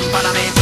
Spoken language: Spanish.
campana me